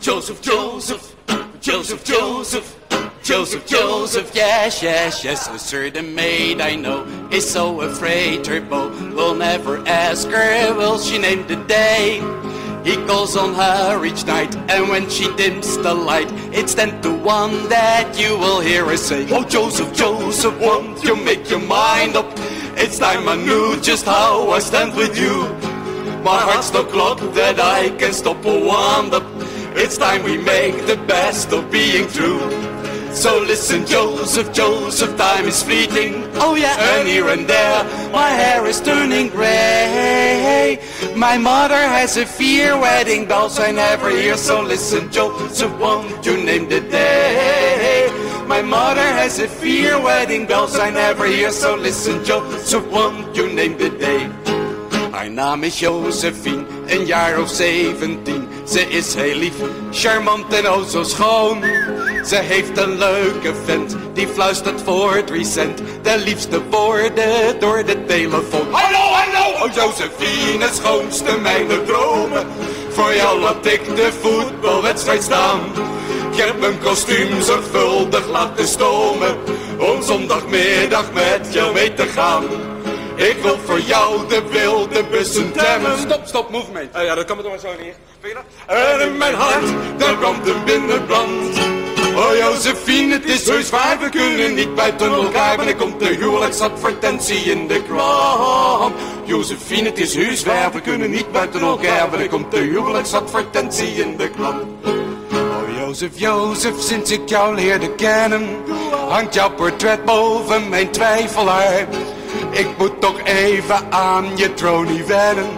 Joseph, Joseph, Joseph, Joseph. Joseph, Joseph, yes, yes, yes, a certain maid I know is so afraid her beau will never ask her, will she name the day? He calls on her each night, and when she dims the light, it's then the one that you will hear her say, Oh, Joseph, Joseph, won't you make your mind up? It's time I knew just how I stand with you. My heart's no clock that I can stop or wind up. It's time we make the best of being true. So listen, Joseph, Joseph, time is fleeting. Oh yeah, and here and there, my hair is turning grey. My mother has a fear, wedding bells I never hear. So listen, Joseph, won't you name the day? My mother has a fear, wedding bells I never hear. So listen, Joseph, won't you name the day? Haar naam is Josephine, een jaar of zeventien. Ze is heel lief, charmant en oh zo schoon. Ze heeft een leuke vent, die fluistert voor drie cent. De liefste woorden door de telefoon. Hallo, hallo, oh Josephine, schoonste mijn dromen. Voor jou laat ik de voetbalwedstrijd staan. Ik heb mijn kostuum zorgvuldig laten stomen. Om zondagmiddag met jou mee te gaan. Ik wil voor jou de wilde bussen temmen. Stop, stop, movement. Eh, ja, dat kan me toch maar zo neer. Vind je dat? En in mijn hart, daar brandt een binnenbrand. Oh Josephine, het is zo zwaar, we kunnen niet buiten elkaar. Wanneer komt de huwelijksadvertentie in de krant? Josephine, het is heus waar, we kunnen niet buiten elkaar. Wanneer komt de huwelijksadvertentie in de krant? Oh Jozef, Jozef, sinds ik jou leerde kennen, hangt jouw portret boven mijn twijfelaar. Ik moet toch even aan je tronie wennen.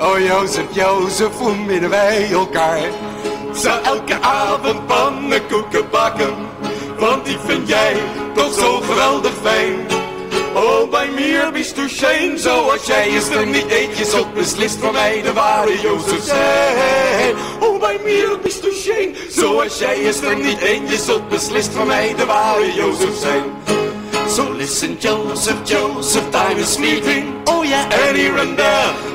Oh Jozef, Jozef, hoe midden wij elkaar? Zou elke avond pannenkoeken bakken, want die vind jij toch zo geweldig fijn. Oh, bij mir bist du schön, zoals jij is er niet eentje, zult beslist voor mij de ware Jozef zijn. Oh, bij mir bist du schön, zoals jij is er niet eentje, zult beslist voor mij de ware Jozef zijn. So listen, Joseph, Joseph, time is fleeting. Oh yeah, and here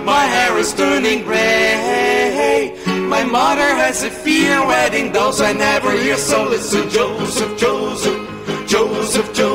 my hair is turning gray. My mother has a fear, wedding bells I never hear. So listen, Joseph, Joseph, Joseph, Joseph.